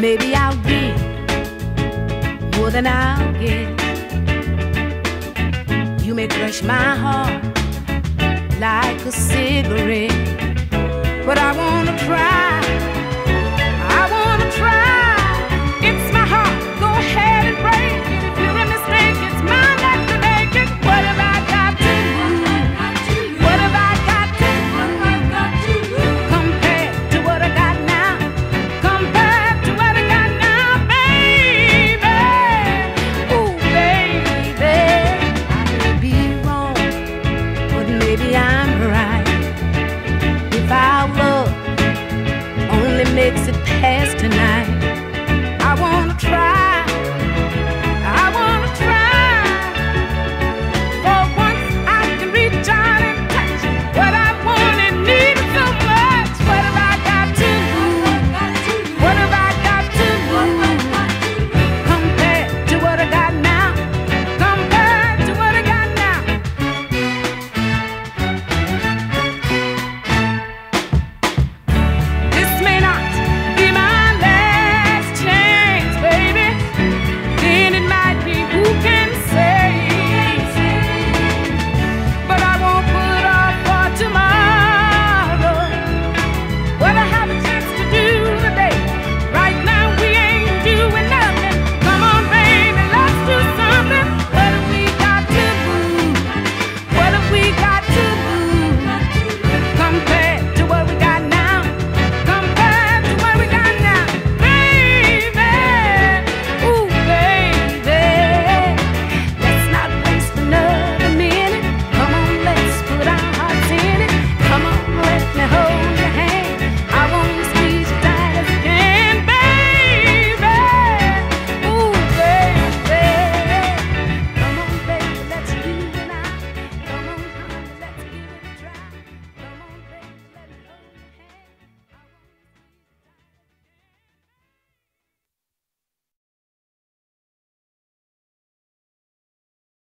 Maybe I'll give more than I'll get. You may crush my heart like a cigarette, but I wanna try